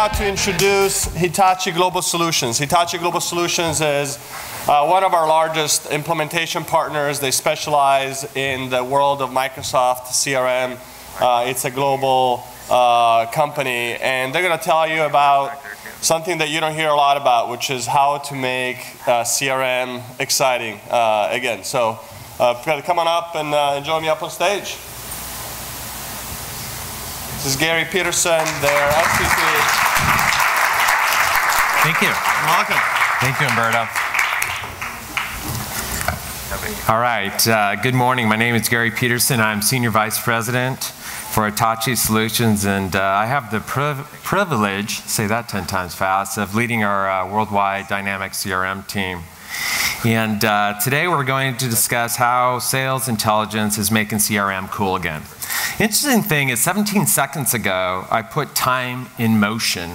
now to introduce Hitachi Global Solutions. Hitachi Global Solutions is uh, one of our largest implementation partners. They specialize in the world of Microsoft CRM. Uh, it's a global uh, company, and they're going to tell you about something that you don't hear a lot about, which is how to make uh, CRM exciting uh, again. So, uh, come on up and join me up on stage. This is Gary Peterson, their SVP. Thank you. You're welcome. Thank you, Umberto. All right, uh, good morning. My name is Gary Peterson. I'm Senior Vice President for Hitachi Solutions, and uh, I have the priv privilege, say that 10 times fast, of leading our uh, worldwide dynamic CRM team. And uh, today we're going to discuss how sales intelligence is making CRM cool again. Interesting thing is 17 seconds ago, I put time in motion.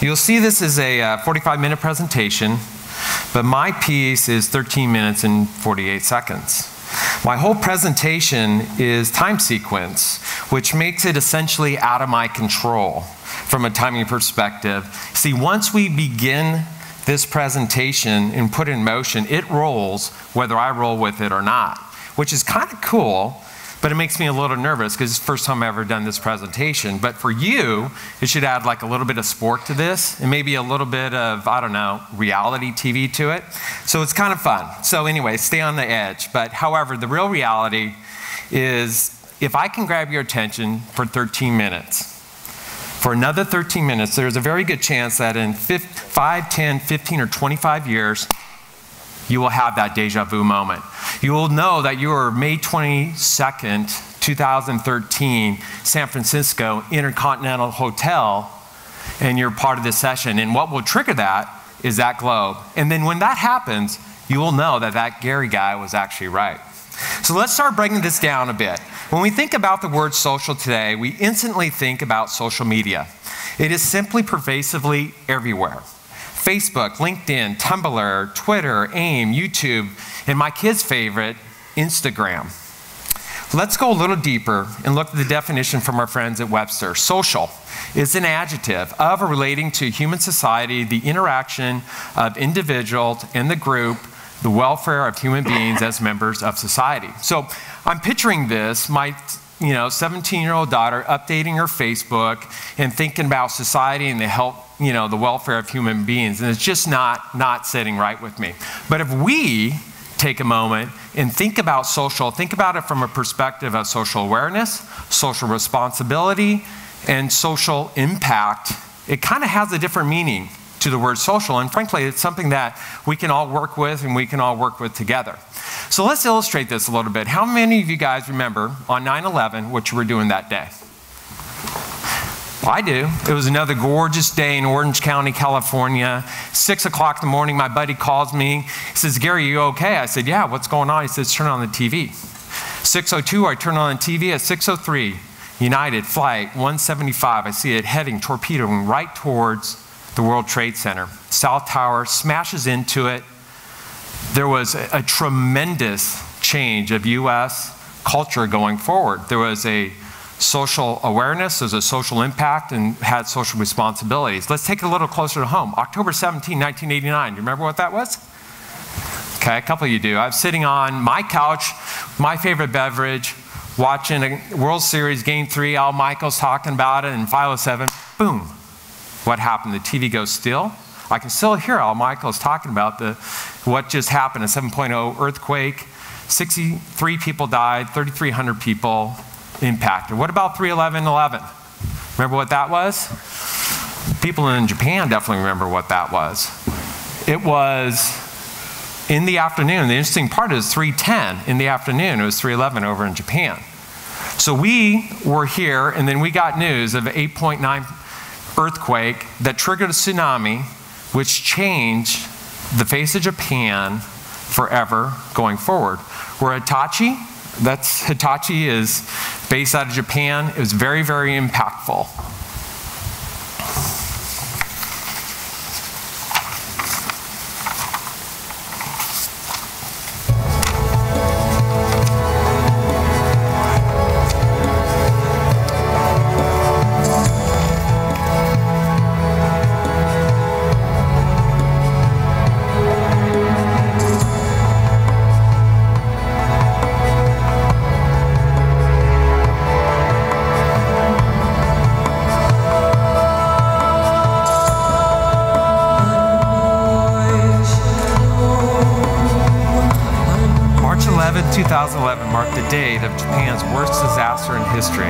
You'll see this is a uh, 45 minute presentation, but my piece is 13 minutes and 48 seconds. My whole presentation is time sequence, which makes it essentially out of my control from a timing perspective. See, once we begin this presentation and put in motion, it rolls whether I roll with it or not, which is kind of cool but it makes me a little nervous because it's the first time I've ever done this presentation. But for you, it should add like a little bit of sport to this and maybe a little bit of, I don't know, reality TV to it. So it's kind of fun. So anyway, stay on the edge. But however, the real reality is if I can grab your attention for 13 minutes, for another 13 minutes, there's a very good chance that in 5, 10, 15, or 25 years, you will have that deja vu moment. You will know that you are May 22nd, 2013, San Francisco Intercontinental Hotel, and you're part of this session. And what will trigger that is that globe. And then when that happens, you will know that that Gary guy was actually right. So let's start breaking this down a bit. When we think about the word social today, we instantly think about social media. It is simply pervasively everywhere. Facebook, LinkedIn, Tumblr, Twitter, AIM, YouTube, and my kids' favorite, Instagram. Let's go a little deeper and look at the definition from our friends at Webster. Social is an adjective of or relating to human society, the interaction of individuals in the group, the welfare of human beings as members of society. So I'm picturing this, my you know, 17 year old daughter updating her Facebook and thinking about society and the health you know, the welfare of human beings. And it's just not, not sitting right with me. But if we take a moment and think about social, think about it from a perspective of social awareness, social responsibility, and social impact, it kind of has a different meaning to the word social. And frankly, it's something that we can all work with and we can all work with together. So let's illustrate this a little bit. How many of you guys remember on 9 11 what you were doing that day? I do. It was another gorgeous day in Orange County, California. Six o'clock in the morning, my buddy calls me. He says, Gary, you okay? I said, Yeah, what's going on? He says, Turn on the TV. 602, I turn on the TV at 603. United Flight 175, I see it heading, torpedoing right towards the World Trade Center. South Tower smashes into it. There was a, a tremendous change of U.S. culture going forward. There was a social awareness, there's a social impact, and had social responsibilities. Let's take it a little closer to home. October 17, 1989. Do You remember what that was? Okay, a couple of you do. I was sitting on my couch, my favorite beverage, watching a World Series Game 3. Al Michaels talking about it, and 507, boom. What happened? The TV goes still. I can still hear Al Michaels talking about the, what just happened a 7.0 earthquake. 63 people died, 3,300 people impacted. What about 31111? Remember what that was? People in Japan definitely remember what that was. It was in the afternoon. The interesting part is 310 in the afternoon. It was 311 over in Japan. So we were here, and then we got news of an 8.9 earthquake that triggered a tsunami, which changed the face of Japan forever going forward. Where Hitachi, that's Hitachi is based out of Japan. It was very, very impactful. Date of Japan's worst disaster in history.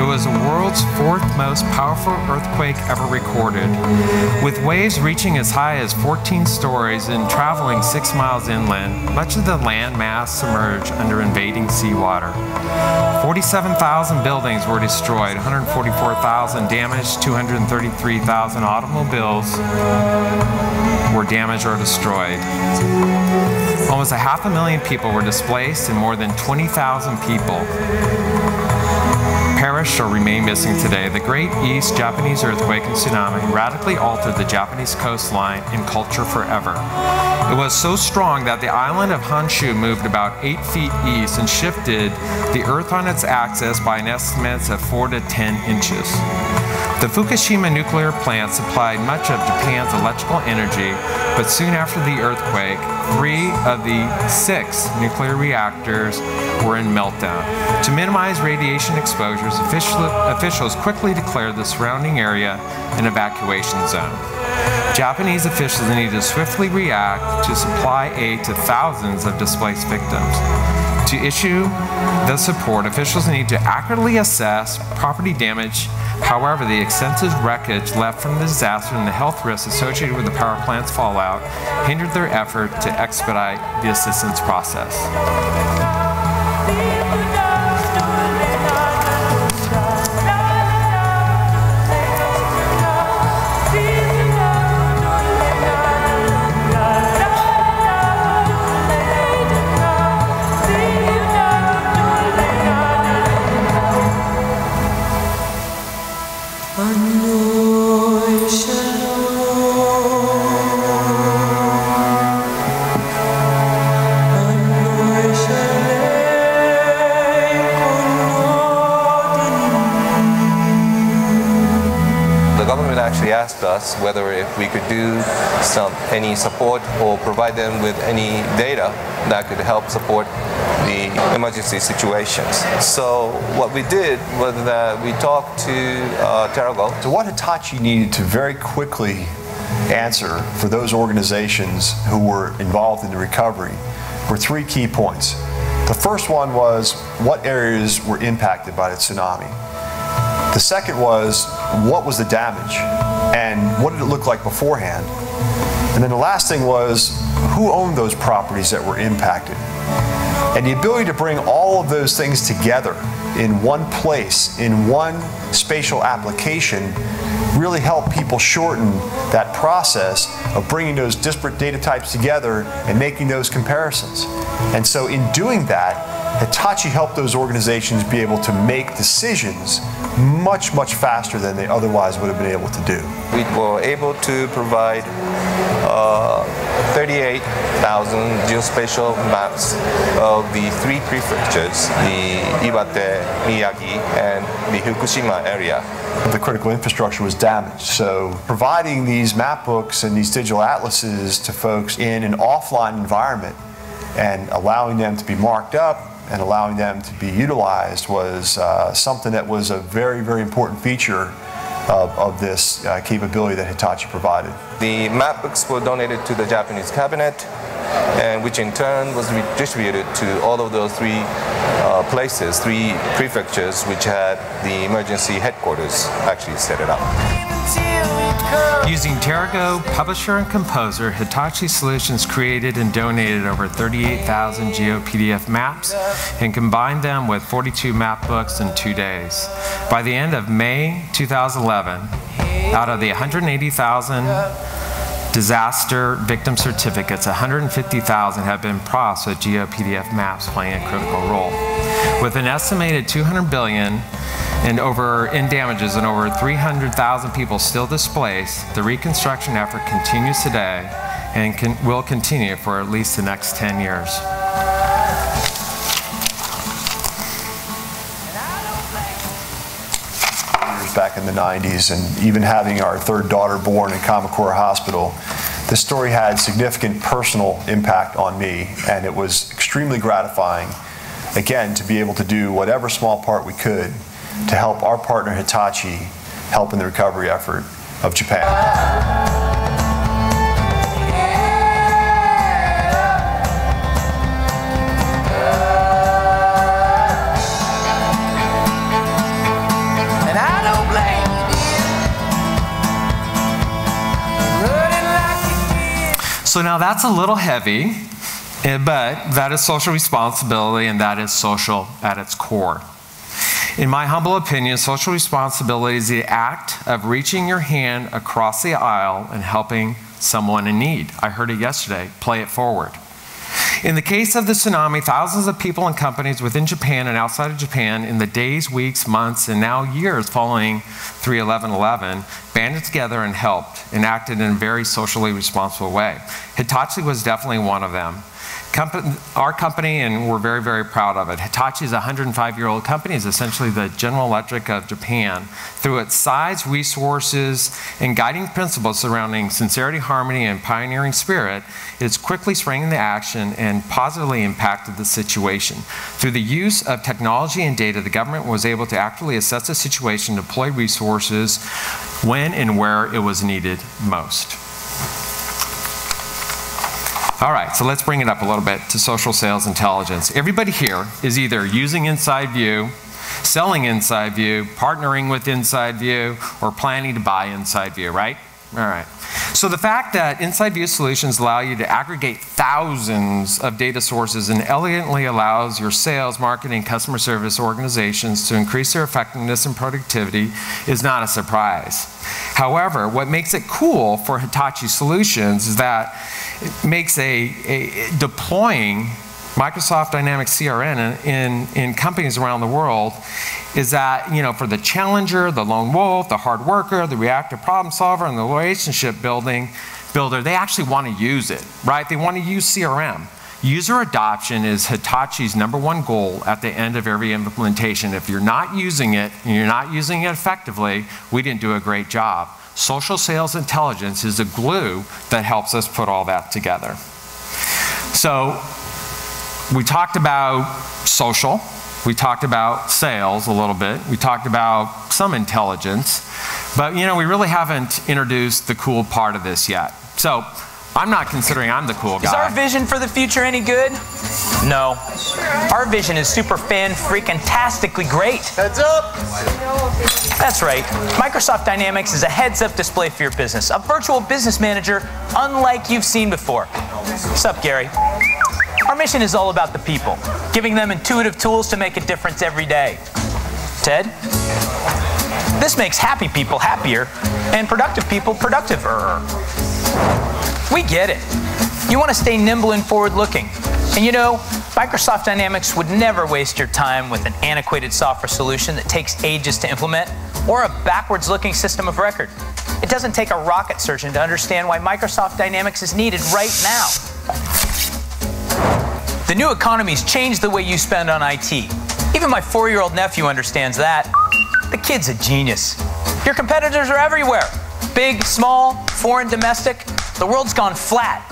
It was the world's fourth most powerful earthquake ever recorded, with waves reaching as high as 14 stories and traveling six miles inland. Much of the landmass submerged under invading seawater. 47,000 buildings were destroyed, 144,000 damaged, 233,000 automobiles were damaged or destroyed. Almost a half a million people were displaced and more than 20,000 people perished or remain missing today. The Great East Japanese earthquake and tsunami radically altered the Japanese coastline and culture forever. It was so strong that the island of Honshu moved about 8 feet east and shifted the Earth on its axis by an estimate of 4 to 10 inches. The Fukushima nuclear plant supplied much of Japan's electrical energy, but soon after the earthquake, three of the six nuclear reactors were in meltdown. To minimize radiation exposures, officials quickly declared the surrounding area an evacuation zone. Japanese officials needed to swiftly react to supply aid to thousands of displaced victims. To issue the support, officials need to accurately assess property damage However, the extensive wreckage left from the disaster and the health risks associated with the power plant's fallout hindered their effort to expedite the assistance process. Asked us whether if we could do some any support or provide them with any data that could help support the emergency situations. So what we did was that we talked to uh, TerraGo. So what Hitachi needed to very quickly answer for those organizations who were involved in the recovery were three key points. The first one was what areas were impacted by the tsunami. The second was what was the damage and what did it look like beforehand? And then the last thing was who owned those properties that were impacted? And the ability to bring all of those things together in one place, in one spatial application, really help people shorten that process of bringing those disparate data types together and making those comparisons. And so in doing that, Hitachi helped those organizations be able to make decisions much, much faster than they otherwise would have been able to do. We were able to provide uh, 38,000 geospatial maps of the three prefectures, the Iwate, Miyagi, and the Fukushima area. The critical infrastructure was damaged, so providing these map books and these digital atlases to folks in an offline environment and allowing them to be marked up and allowing them to be utilized was uh, something that was a very, very important feature of, of this uh, capability that Hitachi provided. The map books were donated to the Japanese cabinet, and which in turn was distributed to all of those three uh, places, three prefectures, which had the emergency headquarters actually set it up. Using TerraGo, publisher and composer, Hitachi Solutions created and donated over 38,000 GeoPDF maps and combined them with 42 map books in two days. By the end of May 2011, out of the 180,000 disaster victim certificates, 150,000 have been processed with GeoPDF maps playing a critical role. With an estimated 200 billion and over in damages and over 300,000 people still displaced, the reconstruction effort continues today and can, will continue for at least the next 10 years. Back in the 90s, and even having our third daughter born in Kamakura Hospital, this story had significant personal impact on me, and it was extremely gratifying, again, to be able to do whatever small part we could to help our partner Hitachi help in the recovery effort of Japan. So now that's a little heavy, eh, but that is social responsibility and that is social at its core. In my humble opinion, social responsibility is the act of reaching your hand across the aisle and helping someone in need. I heard it yesterday. Play it forward. In the case of the tsunami, thousands of people and companies within Japan and outside of Japan in the days, weeks, months, and now years following 31111 banded together and helped and acted in a very socially responsible way. Hitachi was definitely one of them our company, and we're very, very proud of it. Hitachi is a 105 year old company, is essentially the General Electric of Japan. Through its size, resources, and guiding principles surrounding sincerity, harmony, and pioneering spirit, it's quickly sprang into action and positively impacted the situation. Through the use of technology and data, the government was able to accurately assess the situation, deploy resources when and where it was needed most. All right, so let's bring it up a little bit to social sales intelligence. Everybody here is either using Inside View, selling Inside View, partnering with Inside View, or planning to buy Inside View, right? All right. So the fact that Inside View solutions allow you to aggregate thousands of data sources and elegantly allows your sales, marketing, customer service organizations to increase their effectiveness and productivity is not a surprise. However, what makes it cool for Hitachi Solutions is that makes a, a deploying Microsoft Dynamics CRM in, in, in, companies around the world is that, you know, for the challenger, the lone wolf, the hard worker, the reactive problem solver, and the relationship building builder, they actually want to use it, right? They want to use CRM. User adoption is Hitachi's number one goal at the end of every implementation. If you're not using it and you're not using it effectively, we didn't do a great job. Social sales intelligence is the glue that helps us put all that together. So, we talked about social, we talked about sales a little bit, we talked about some intelligence, but you know, we really haven't introduced the cool part of this yet. So, I'm not considering I'm the cool guy. Is our vision for the future any good? No. Our vision is super fan freaking tastically great. Heads up! That's right. Microsoft Dynamics is a heads up display for your business, a virtual business manager unlike you've seen before. What's up, Gary? Our mission is all about the people, giving them intuitive tools to make a difference every day. Ted? This makes happy people happier and productive people productiver. We get it. You want to stay nimble and forward looking. And you know, Microsoft Dynamics would never waste your time with an antiquated software solution that takes ages to implement or a backwards looking system of record. It doesn't take a rocket surgeon to understand why Microsoft Dynamics is needed right now. The new economy's changed the way you spend on IT. Even my four year old nephew understands that. The kid's a genius. Your competitors are everywhere big, small, foreign, domestic. The world's gone flat.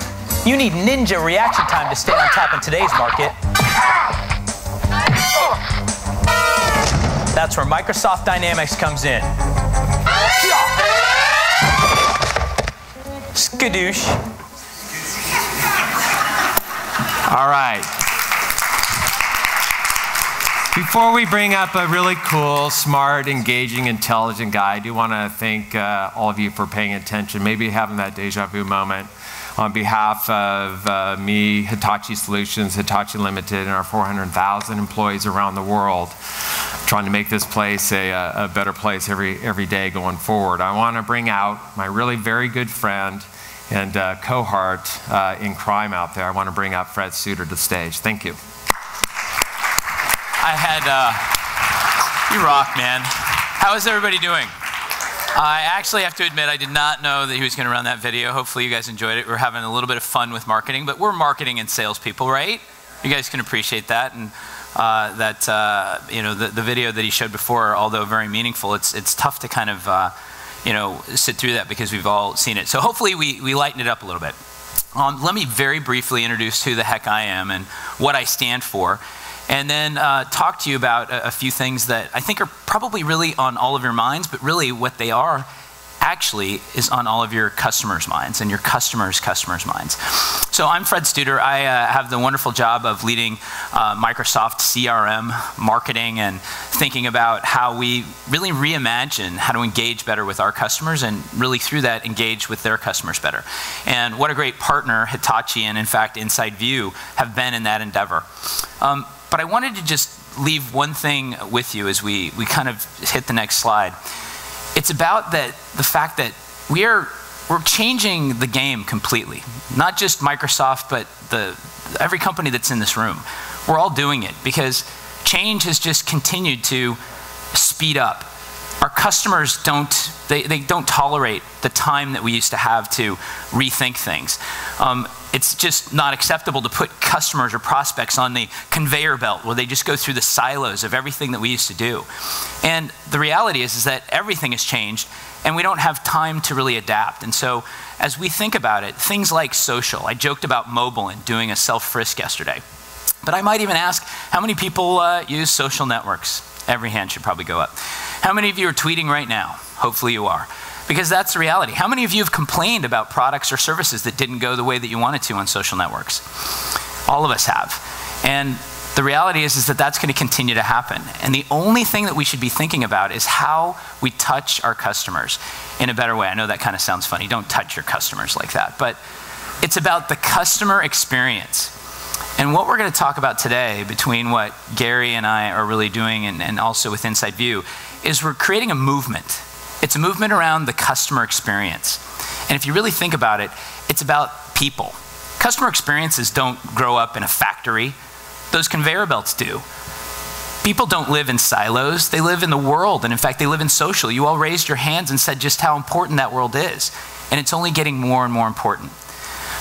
You need ninja reaction time to stay on top in today's market. That's where Microsoft Dynamics comes in. Skadoosh. All right. Before we bring up a really cool, smart, engaging, intelligent guy, I do want to thank uh, all of you for paying attention, maybe having that deja vu moment. On behalf of uh, me, Hitachi Solutions, Hitachi Limited, and our 400,000 employees around the world, trying to make this place a, a better place every, every day going forward. I want to bring out my really very good friend and uh, cohort uh, in crime out there. I want to bring up Fred Studer to the stage. Thank you. I had, uh, you rock, man. How is everybody doing? I actually have to admit, I did not know that he was going to run that video. Hopefully, you guys enjoyed it. We're having a little bit of fun with marketing, but we're marketing and salespeople, right? You guys can appreciate that. And uh, that, uh, you know, the, the video that he showed before, although very meaningful, it's, it's tough to kind of, uh, you know, sit through that because we've all seen it. So hopefully, we, we lighten it up a little bit. Um, let me very briefly introduce who the heck I am and what I stand for and then uh, talk to you about a, a, few things that I think are probably really on all of your minds, but really what they are actually is on all of your customers' minds and your customers' customers' minds. So I'm Fred Studer. I uh, have the wonderful job of leading uh, Microsoft CRM marketing and thinking about how we really reimagine how to engage better with our customers and really through that engage with their customers better. And what a great partner Hitachi and in fact Inside View have been in that endeavor. Um, but I wanted to just leave one thing with you as we, we kind of hit the next slide. It's about that, the fact that we are we're changing the game completely. Not just Microsoft, but the, every company that's in this room. We're all doing it because change has just continued to speed up. Our customers don't, they, they don't tolerate the time that we used to have to rethink things. Um, it's just not acceptable to put customers or prospects on the conveyor belt where they just go through the silos of everything that we used to do. And the reality is, is that everything has changed and we don't have time to really adapt. And so as we think about it, things like social, I joked about mobile and doing a self-frisk yesterday. But I might even ask, how many people uh, use social networks? Every hand should probably go up. How many of you are tweeting right now? Hopefully you are. Because that's the reality. How many of you have complained about products or services that didn't go the way that you wanted to on social networks? All of us have. And the reality is, is that that's going to continue to happen. And the only thing that we should be thinking about is how we touch our customers in a better way. I know that kind of sounds funny. Don't touch your customers like that. But it's about the customer experience. And what we're going to talk about today, between what Gary and I are really doing and, and also with Inside View, is we're creating a movement. It's a movement around the customer experience. And if you really think about it, it's about people. Customer experiences don't grow up in a factory those conveyor belts do. People don't live in silos, they live in the world, and in fact, they live in social. You all raised your hands and said just how important that world is, and it's only getting more and more important.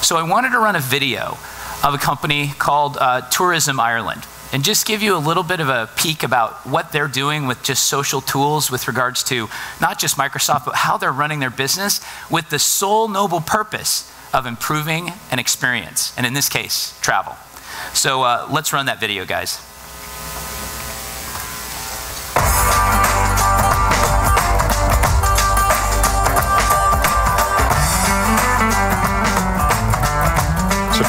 So, I wanted to run a video of a company called uh, Tourism Ireland and just give you a little bit of a peek about what they're doing with just social tools with regards to not just Microsoft, but how they're running their business with the sole noble purpose of improving an experience, and in this case, travel. So uh, let's run that video, guys.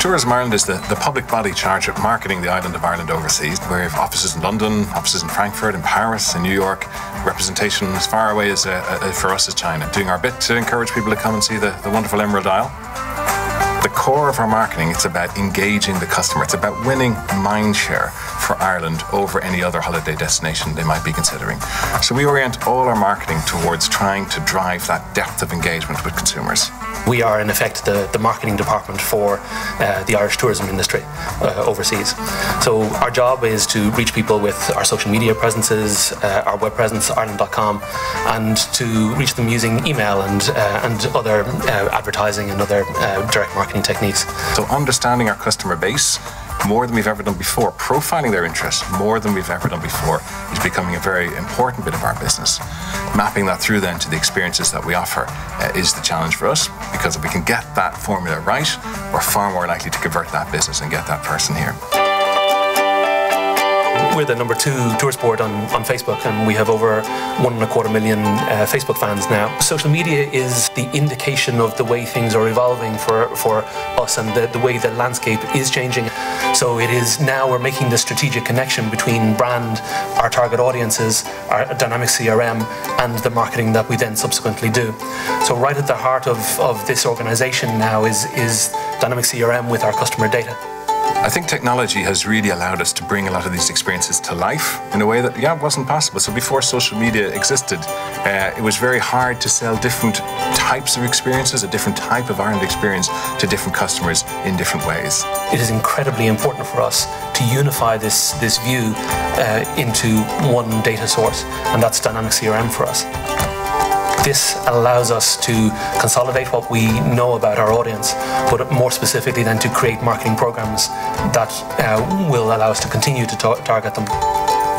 Tourism Ireland is the, the public body charged with marketing the island of Ireland overseas. We have offices in London, offices in Frankfurt, in Paris, in New York, representation as far away as uh, uh, for us as China, doing our bit to encourage people to come and see the, the wonderful Emerald Isle the core of our marketing, it's about engaging the customer. It's about winning mind share for Ireland over any other holiday destination they might be considering. So we orient all our marketing towards trying to drive that depth of engagement with consumers. We are, in effect, the, the marketing department for uh, the Irish tourism industry uh, overseas. So our job is to reach people with our social media presences, uh, our web presence, ireland.com, and to reach them using email and, uh, and other uh, advertising and other uh, direct marketing techniques. So understanding our customer base more than we've ever done before. Profiling their interests more than we've ever done before is becoming a very important bit of our business. Mapping that through then to the experiences that we offer uh, is the challenge for us because if we can get that formula right, we're far more likely to convert that business and get that person here we're the number two tourist board on, on Facebook, and we have over one and a quarter million uh, Facebook fans now. Social media is the indication of the way things are evolving for, for us and the, the way the landscape is changing. So it is now we're making the strategic connection between brand, our target audiences, our dynamic CRM, and the marketing that we then subsequently do. So right at the heart of, of this organization now is, is dynamic CRM with our customer data. I think technology has really allowed us to bring a lot of these experiences to life in a way that, yeah, wasn't possible. So before social media existed, uh, it was very hard to sell different types of experiences, a different type of Ireland experience to different customers in different ways. It is incredibly important for us to unify this, this view uh, into one data source, and that's Dynamic CRM for us. This allows us to consolidate what we know about our audience, but more specifically then to create marketing programs that uh, will allow us to continue to tar target them.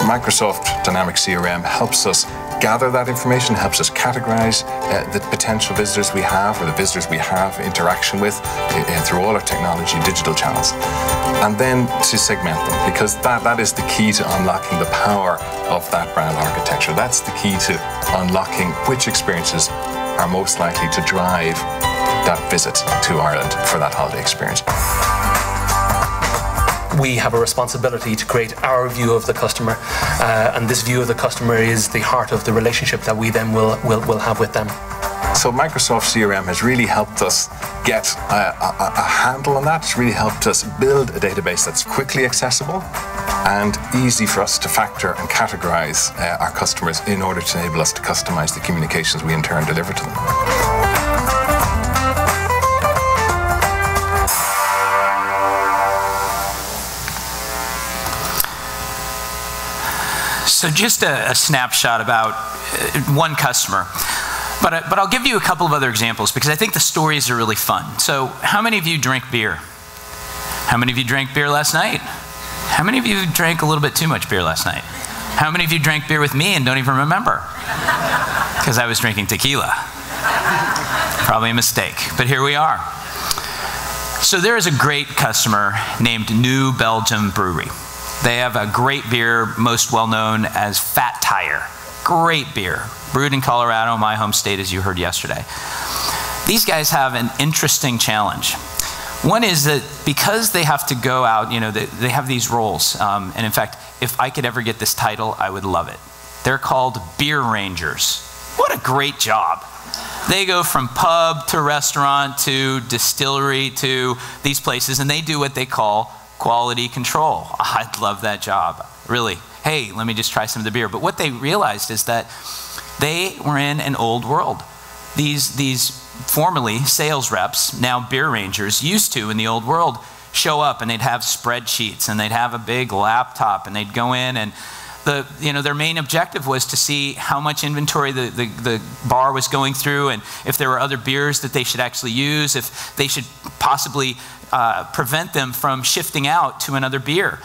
Microsoft Dynamics CRM helps us gather that information, helps us categorize uh, the potential visitors we have or the visitors we have interaction with uh, through all our technology, digital channels, and then to segment them because that, that is the key to unlocking the power of that brand architecture. That's the key to unlocking which experiences are most likely to drive that visit to Ireland for that holiday experience we have a responsibility to create our view of the customer, uh, and this view of the customer is the heart of the relationship that we then will, will, will have with them. So Microsoft CRM has really helped us get a, a, a, handle on that. It's really helped us build a database that's quickly accessible and easy for us to factor and categorize uh, our customers in order to enable us to customize the communications we in turn deliver to them. So just a, a snapshot about uh, one customer. But, uh, but I'll give you a couple of other examples because I think the stories are really fun. So how many of you drink beer? How many of you drank beer last night? How many of you drank a little bit too much beer last night? How many of you drank beer with me and don't even remember? Because I was drinking tequila. Probably a mistake, but here we are. So there is a great customer named New Belgium Brewery. They have a great beer, most well known as Fat Tire. Great beer, brewed in Colorado, my home state, as you heard yesterday. These guys have an interesting challenge. One is that because they have to go out, you know, they, they have these roles. Um, and in fact, if I could ever get this title, I would love it. They're called Beer Rangers. What a great job. They go from pub to restaurant to distillery to these places, and they do what they call quality control. I'd love that job, really. Hey, let me just try some of the beer. But what they realized is that they were in an old world. These, these formerly sales reps, now beer rangers, used to in the old world show up and they'd have spreadsheets and they'd have a big laptop and they'd go in and the, you know, their main objective was to see how much inventory the, the, the, bar was going through and if there were other beers that they should actually use, if they should possibly uh, prevent them from shifting out to another beer.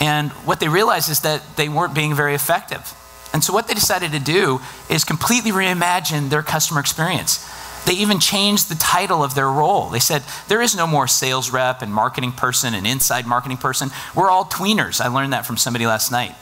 And what they realized is that they weren't being very effective. And so what they decided to do is completely reimagine their customer experience. They even changed the title of their role. They said, there is no more sales rep and marketing person and inside marketing person. We're all tweeners. I learned that from somebody last night.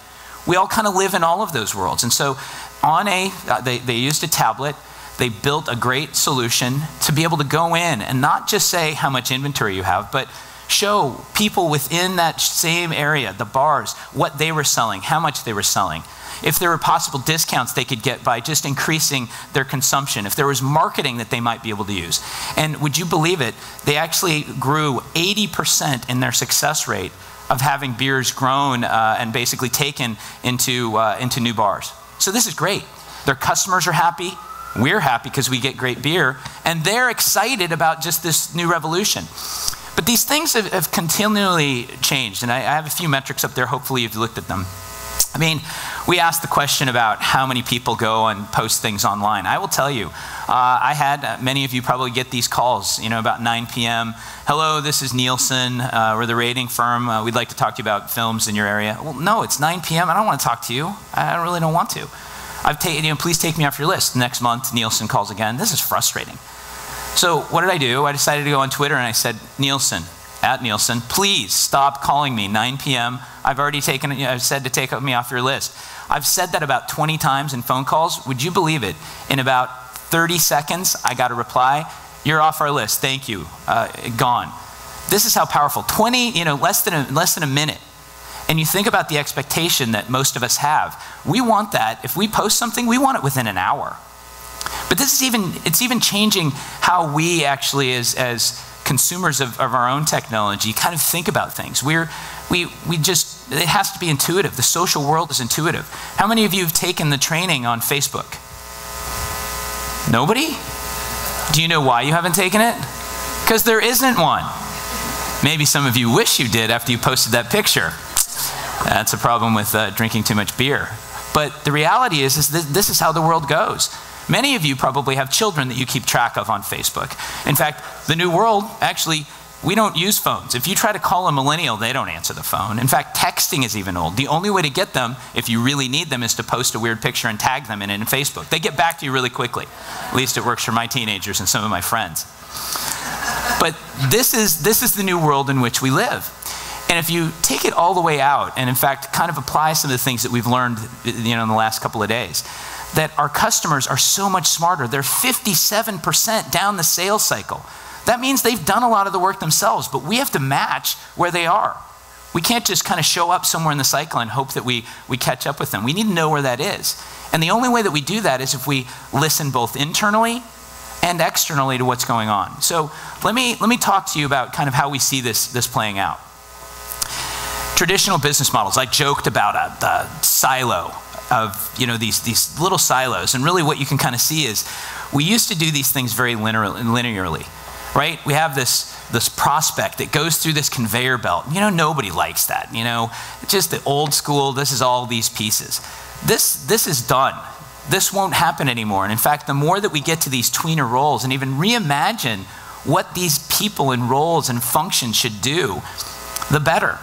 We all kind of live in all of those worlds. And so on a, uh, they, they used a tablet they built a great solution to be able to go in and not just say how much inventory you have, but show people within that same area, the bars, what they were selling, how much they were selling. If there were possible discounts they could get by just increasing their consumption, if there was marketing that they might be able to use. And would you believe it? They actually grew 80% in their success rate of having beers grown uh, and basically taken into, uh, into new bars. So this is great. Their customers are happy, we're happy because we get great beer, and they're excited about just this new revolution. But these things have, have continually changed, and I, I have a few metrics up there. Hopefully, you've looked at them. I mean, we asked the question about how many people go and post things online. I will tell you, uh, I had uh, many of you probably get these calls, you know, about 9 p.m. Hello, this is Nielsen. Uh, we're the rating firm. Uh, we'd like to talk to you about films in your area. Well, no, it's 9 p.m. I don't want to talk to you. I really don't want to. I've taken, you know, please take me off your list. Next month, Nielsen calls again. This is frustrating. So what did I do? I decided to go on Twitter and I said, Nielsen, at Nielsen, please stop calling me 9 p.m. I've already taken, you know, I've said to take me off your list. I've said that about 20 times in phone calls. Would you believe it? In about 30 seconds, I got a reply. You're off our list. Thank you. Uh, gone. This is how powerful. 20, you know, less than a, less than a minute and you think about the expectation that most of us have. We want that. If we post something, we want it within an hour. But this is even, it's even changing how we actually, as, as consumers of, of our own technology, kind of think about things. We're, we, we just, it has to be intuitive. The social world is intuitive. How many of you have taken the training on Facebook? Nobody? Do you know why you haven't taken it? Because there isn't one. Maybe some of you wish you did after you posted that picture. That's a problem with uh, drinking too much beer. But the reality is, is that this is how the world goes. Many of you probably have children that you keep track of on Facebook. In fact, the new world, actually, we don't use phones. If you try to call a millennial, they don't answer the phone. In fact, texting is even old. The only way to get them, if you really need them, is to post a weird picture and tag them in it in Facebook. They get back to you really quickly. At least it works for my teenagers and some of my friends. But this is, this is the new world in which we live. And if you take it all the way out, and in fact, kind of apply some of the things that we've learned you know, in the last couple of days, that our customers are so much smarter. They're 57% down the sales cycle. That means they've done a lot of the work themselves, but we have to match where they are. We can't just kind of show up somewhere in the cycle and hope that we, we catch up with them. We need to know where that is. And the only way that we do that is if we listen both internally and externally to what's going on. So let me, let me talk to you about kind of how we see this, this playing out. Traditional business models, I joked about a, the silo of you know, these, these little silos. And really what you can kind of see is we used to do these things very linearly, right? We have this, this prospect that goes through this conveyor belt. You know, nobody likes that. You know, just the old school, this is all these pieces. This, this is done. This won't happen anymore. And in fact, the more that we get to these tweener roles and even reimagine what these people and roles and functions should do, the better.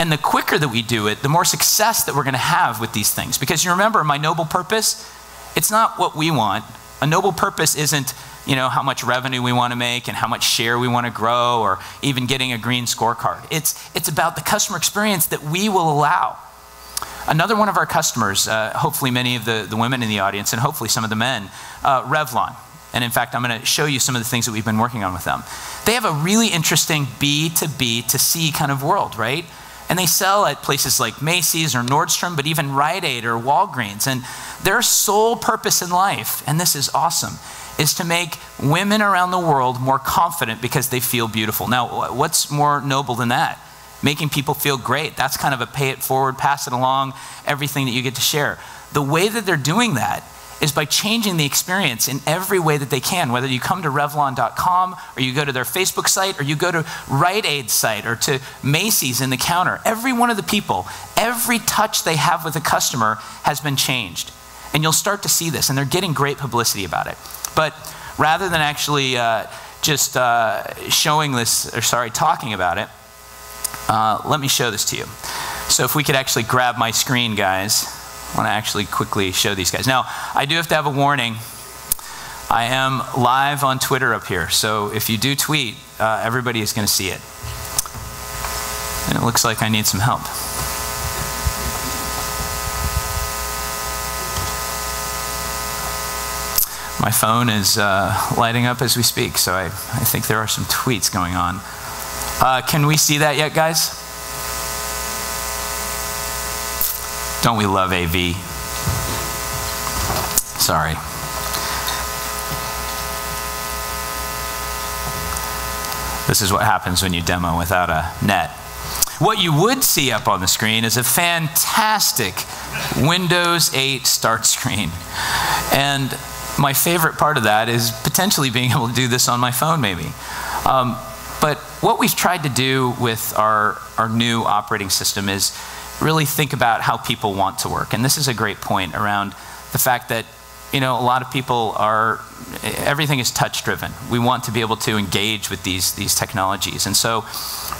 And the quicker that we do it, the more success that we're going to have with these things. Because you remember, my noble purpose, it's not what we want. A noble purpose isn't, you know, how much revenue we want to make and how much share we want to grow or even getting a green scorecard. It's, it's about the customer experience that we will allow. Another one of our customers, uh, hopefully many of the, the women in the audience and hopefully some of the men, uh, Revlon. And in fact, I'm going to show you some of the things that we've been working on with them. They have a really interesting B to B to C kind of world, right? And they sell at places like Macy's or Nordstrom, but even Rite Aid or Walgreens. And their sole purpose in life, and this is awesome, is to make women around the world more confident because they feel beautiful. Now, what's more noble than that? Making people feel great. That's kind of a pay it forward, pass it along, everything that you get to share. The way that they're doing that is by changing the experience in every way that they can, whether you come to Revlon.com or you go to their Facebook site or you go to Rite Aid site or to Macy's in the counter. Every one of the people, every touch they have with a customer has been changed. And you'll start to see this, and they're getting great publicity about it. But rather than actually uh, just uh, showing this, or sorry, talking about it, uh, let me show this to you. So if we could actually grab my screen, guys. I want to actually quickly show these guys. Now, I do have to have a warning. I am live on Twitter up here, so if you do tweet, uh, everybody is going to see it. And it looks like I need some help. My phone is uh, lighting up as we speak, so I, I think there are some tweets going on. Uh, can we see that yet, guys? Don't we love AV? Sorry. This is what happens when you demo without a net. What you would see up on the screen is a fantastic Windows 8 start screen. And my favorite part of that is potentially being able to do this on my phone, maybe. Um, but what we've tried to do with our, our new operating system is really think about how people want to work. And this is a great point around the fact that you know, a lot of people are, everything is touch driven. We want to be able to engage with these, these technologies. And so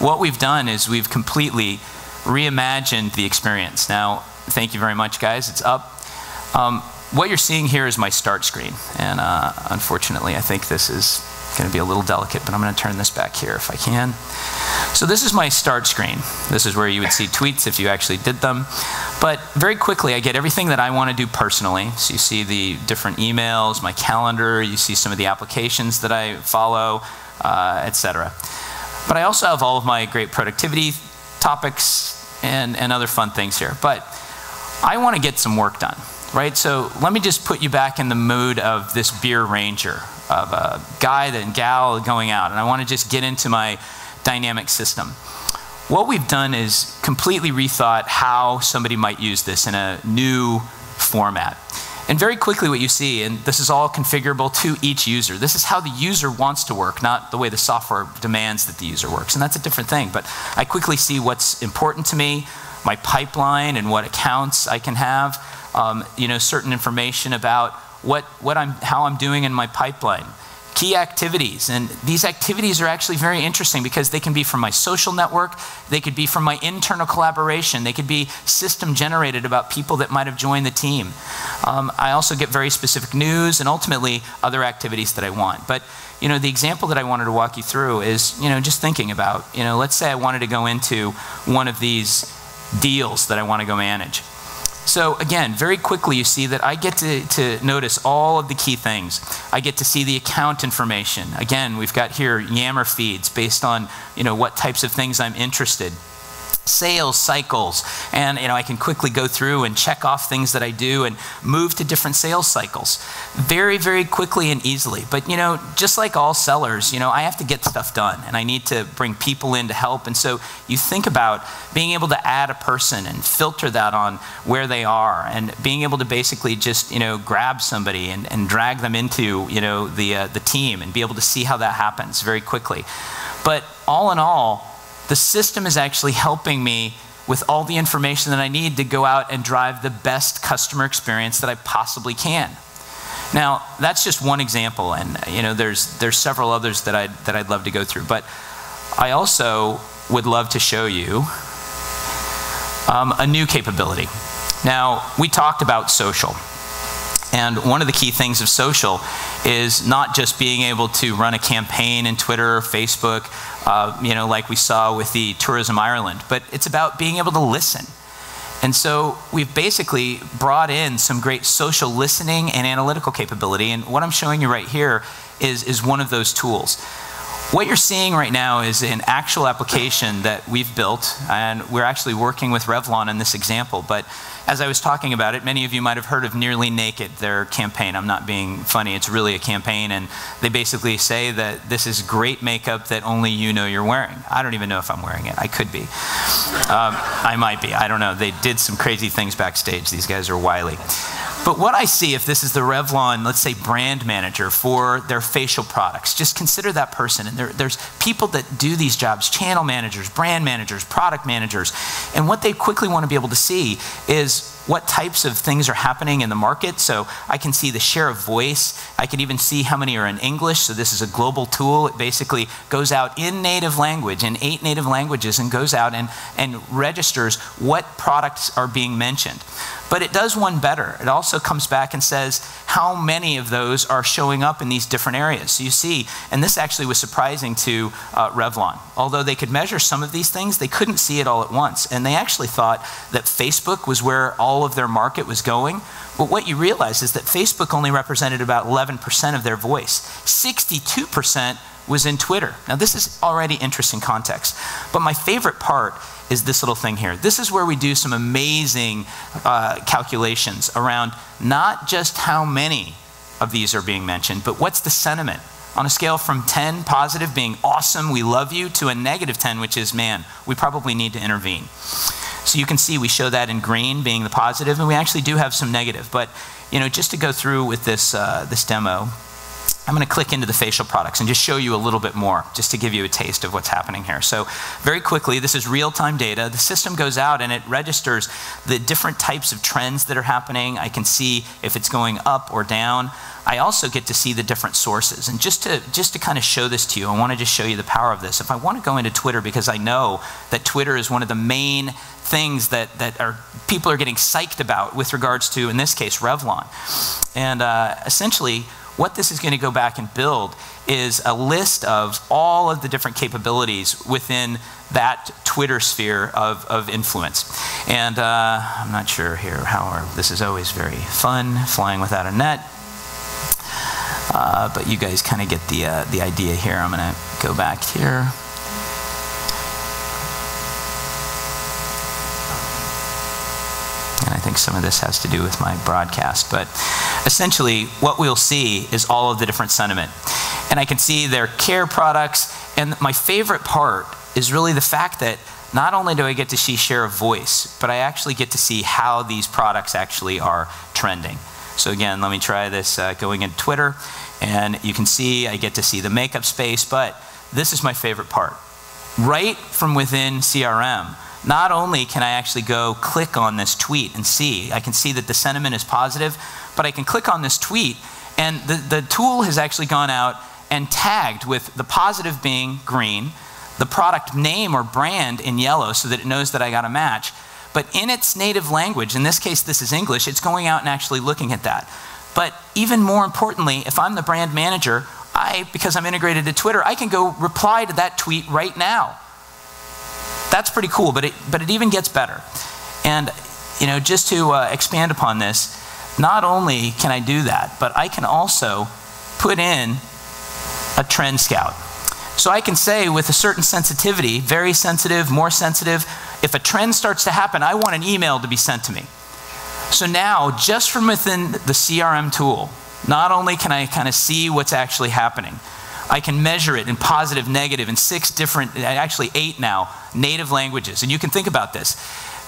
what we've done is we've completely reimagined the experience. Now, thank you very much, guys. It's up. Um, what you're seeing here is my start screen. And uh, unfortunately, I think this is going to be a little delicate, but I'm going to turn this back here if I can. So this is my start screen. This is where you would see tweets if you actually did them. But very quickly, I get everything that I want to do personally. So you see the different emails, my calendar, you see some of the applications that I follow, uh, etc. But I also have all of my great productivity topics and, and other fun things here. But I want to get some work done, right? So let me just put you back in the mood of this beer ranger, of a guy and gal going out. And I want to just get into my dynamic system. What we've done is completely rethought how somebody might use this in a new format. And very quickly, what you see, and this is all configurable to each user. This is how the user wants to work, not the way the software demands that the user works. And that's a different thing. But I quickly see what's important to me, my pipeline, and what accounts I can have. Um, you know, certain information about what, what I'm, how I'm doing in my pipeline key activities. And these activities are actually very interesting because they can be from my social network, they could be from my internal collaboration, they could be system generated about people that might have joined the team. Um, I also get very specific news and ultimately other activities that I want. But you know, the example that I wanted to walk you through is, you know, just thinking about, you know, let's say I wanted to go into one of these deals that I want to go manage. So again, very quickly you see that I get to, to notice all of the key things. I get to see the account information. Again, we've got here Yammer feeds based on you know, what types of things I'm interested sales cycles. And you know i can quickly go through and check off things that i do and move to different sales cycles very very quickly and easily. But you know just like all sellers you know i have to get stuff done and i need to bring people in to help. And so you think about being able to add a person and filter that on where they are and being able to basically just you know grab somebody and, and drag them into you know the uh, the team and be able to see how that happens very quickly. But all in all the system is actually helping me with all the information that I need to go out and drive the best customer experience that I possibly can. Now, that's just one example, and you know, there's there's several others that I'd that I'd love to go through. But I also would love to show you um, a new capability. Now, we talked about social. And one of the key things of social is not just being able to run a campaign in Twitter or Facebook, uh, you know, like we saw with the Tourism Ireland, but it's about being able to listen. And so we've basically brought in some great social listening and analytical capability. And what I'm showing you right here is, is one of those tools. What you're seeing right now is an actual application that we've built, and we're actually working with Revlon in this example. But as I was talking about it, many of you might have heard of Nearly Naked, their campaign. I'm not being funny, it's really a campaign, and they basically say that this is great makeup that only you know you're wearing. I don't even know if I'm wearing it. I could be. Um, I might be. I don't know. They did some crazy things backstage. These guys are wily. But what I see, if this is the Revlon, let's say, brand manager for their facial products, just consider that person. And there, there's people that do these jobs channel managers, brand managers, product managers. And what they quickly want to be able to see is what types of things are happening in the market. So I can see the share of voice. I can even see how many are in English. So this is a global tool. It basically goes out in native language, in eight native languages, and goes out and, and registers what products are being mentioned. But it does one better. It also comes back and says how many of those are showing up in these different areas. So you see, and this actually was surprising to uh, Revlon. Although they could measure some of these things, they couldn't see it all at once. And they actually thought that Facebook was where all of their market was going. But what you realize is that Facebook only represented about 11% of their voice. 62% was in Twitter. Now, this is already interesting context. But my favorite part is this little thing here. This is where we do some amazing uh, calculations around not just how many of these are being mentioned, but what's the sentiment. On a scale from 10, positive being awesome, we love you, to a negative 10, which is, man, we probably need to intervene. So you can see we show that in green being the positive, and we actually do have some negative. But you know, just to go through with this, uh, this demo, I'm going to click into the facial products and just show you a little bit more, just to give you a taste of what's happening here. So very quickly, this is real-time data. The system goes out and it registers the different types of trends that are happening. I can see if it's going up or down. I also get to see the different sources. And just to, just to kind of show this to you, I want to just show you the power of this. If I want to go into Twitter, because I know that Twitter is one of the main things that, that are, people are getting psyched about with regards to, in this case, Revlon. And uh, essentially, what this is going to go back and build is a list of all of the different capabilities within that Twitter sphere of, of influence. And uh, I'm not sure here how this is always very fun, flying without a net. Uh, but you guys kind of get the, uh, the idea here. I'm going to go back here. And I think some of this has to do with my broadcast. But essentially, what we'll see is all of the different sentiment. And I can see their care products. And my favorite part is really the fact that not only do I get to see share of voice, but I actually get to see how these products actually are trending. So again, let me try this uh, going into Twitter. And you can see, I get to see the makeup space, but this is my favorite part. Right from within CRM, not only can I actually go click on this tweet and see, I can see that the sentiment is positive, but I can click on this tweet and the, the tool has actually gone out and tagged with the positive being green, the product name or brand in yellow so that it knows that I got a match. But in its native language, in this case this is English, it's going out and actually looking at that. But even more importantly, if I'm the brand manager, I, because I'm integrated to Twitter, I can go reply to that tweet right now. That's pretty cool, but it, but it even gets better. And you know, just to uh, expand upon this, not only can I do that, but I can also put in a trend scout. So I can say with a certain sensitivity, very sensitive, more sensitive, if a trend starts to happen, I want an email to be sent to me. So now, just from within the CRM tool, not only can I kind of see what's actually happening, I can measure it in positive, negative, in six different, actually eight now, native languages. And you can think about this.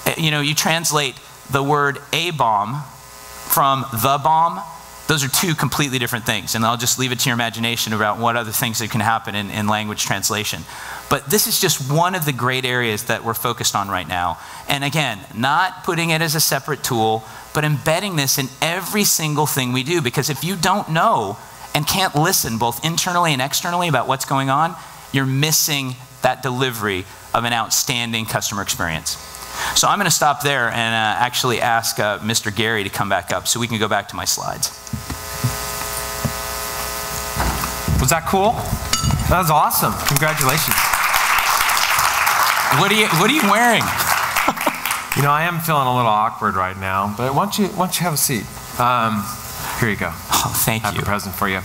Uh, you know, you translate the word A bomb from the bomb, those are two completely different things. And I'll just leave it to your imagination about what other things that can happen in, in, language translation. But this is just one of the great areas that we're focused on right now. And again, not putting it as a separate tool, but embedding this in every single thing we do. Because if you don't know and can't listen both internally and externally about what's going on, you're missing that delivery of an outstanding customer experience. So I'm going to stop there and uh, actually ask uh, Mr. Gary to come back up so we can go back to my slides. Was that cool? That was awesome. Congratulations. What are you, what are you wearing? you know, I am feeling a little awkward right now, but why don't you, why don't you have a seat? Um, here you go. Oh, thank I have you. a present for you.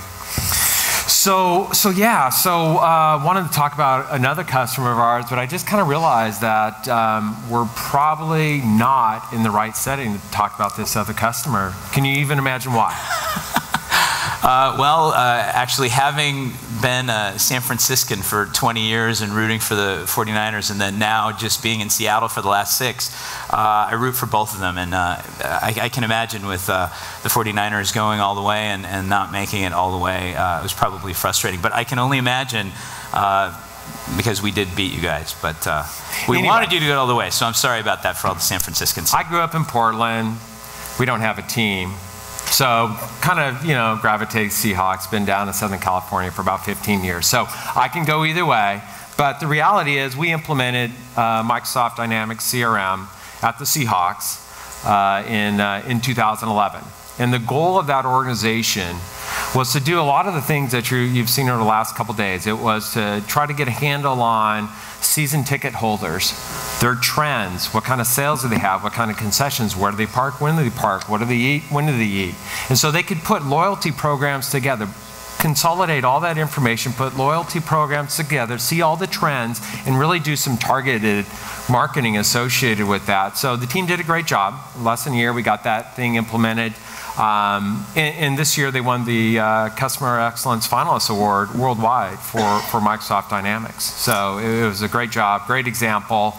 So, so yeah, so uh, wanted to talk about another customer of ours, but I just kind of realized that um, we're probably not in the right setting to talk about this other customer. Can you even imagine why? Uh, well, uh, actually, having been a San Franciscan for 20 years and rooting for the 49ers, and then now just being in Seattle for the last six, uh, I root for both of them. And uh, I, I, can imagine with uh, the 49ers going all the way and, and not making it all the way, uh, it was probably frustrating. But I can only imagine because we did beat you guys. But uh, we anyway. wanted you to go all the way, so I'm sorry about that for all the San Franciscans. I grew up in Portland. We don't have a team. So kind of, you know, gravitate Seahawks, been down in Southern California for about 15 years. So I can go either way. But the reality is we implemented uh, Microsoft Dynamics CRM at the Seahawks uh, in, uh, in 2011. And the goal of that organization was to do a lot of the things that you, have seen over the last couple days. It was to try to get a handle on season ticket holders, their trends, what kind of sales do they have, what kind of concessions, where do they park, when do they park, what do they eat, when do they eat. And so they could put loyalty programs together, consolidate all that information, put loyalty programs together, see all the trends, and really do some targeted marketing associated with that. So the team did a great job. Less than a year, we got that thing implemented. Um, and, and, this year they won the uh, Customer Excellence Finalist Award worldwide for, for Microsoft Dynamics. So it, was a great job, great example.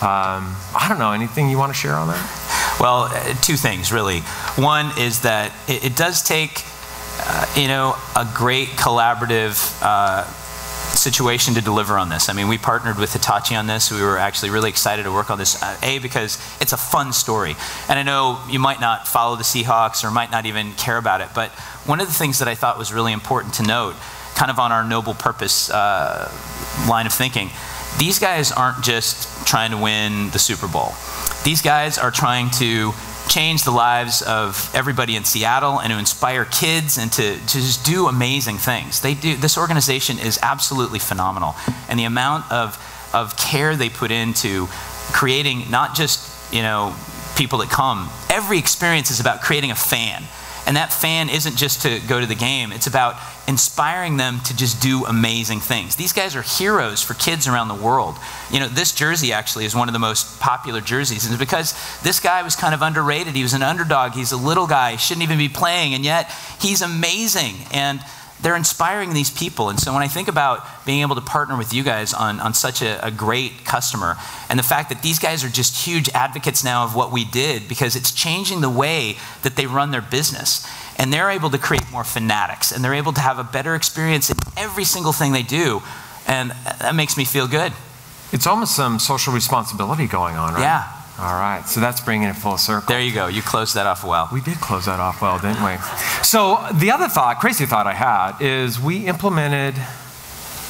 Um, I don't know, anything you want to share on that? Well, uh, two things really. One is that it, it does take, uh, you know, a great collaborative uh, situation to deliver on this. I mean, we partnered with Hitachi on this. We were actually really excited to work on this. Uh, a, because it's a fun story. And I know you might not follow the Seahawks or might not even care about it, but one of the things that I thought was really important to note, kind of on our noble purpose uh, line of thinking, these guys aren't just trying to win the Super Bowl. These guys are trying to change the lives of everybody in Seattle and to inspire kids and to, to just do amazing things. They do, this organization is absolutely phenomenal. And the amount of, of care they put into creating not just, you know, people that come, every experience is about creating a fan. And that fan isn't just to go to the game, it's about inspiring them to just do amazing things. These guys are heroes for kids around the world. You know, this jersey actually is one of the most popular jerseys, and it's because this guy was kind of underrated. He was an underdog, he's a little guy, shouldn't even be playing, and yet he's amazing. And they're inspiring these people. And so when I think about being able to partner with you guys on, on such a, a, great customer, and the fact that these guys are just huge advocates now of what we did because it's changing the way that they run their business. And they're able to create more fanatics, and they're able to have a better experience in every single thing they do. And that makes me feel good. It's almost some social responsibility going on, right? Yeah. All right, so that's bringing it full circle. There you go. You closed that off well. We did close that off well, didn't we? So the other thought, crazy thought I had, is we implemented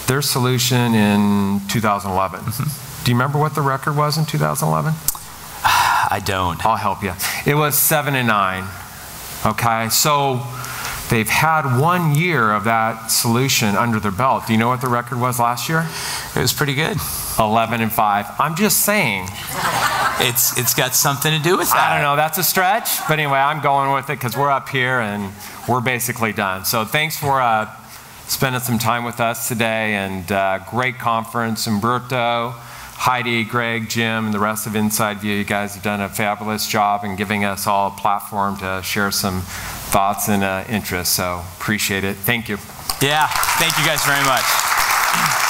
their solution in 2011. Mm-hmm. Do you remember what the record was in 2011? I don't. I'll help you. It was seven and nine. Okay, so they've had one year of that solution under their belt. Do you know what the record was last year? It was pretty good. 11 and 5. I'm just saying It's, it's got something to do with that. I don't know, that's a stretch, but anyway, I'm going with it because we're up here and we're basically done. So thanks for uh, spending some time with us today and uh, great conference. Umberto, Heidi, Greg, Jim, and the rest of InsideView, you guys have done a fabulous job in giving us all a platform to share some thoughts and uh, interests. So appreciate it. Thank you. Yeah, thank you guys very much.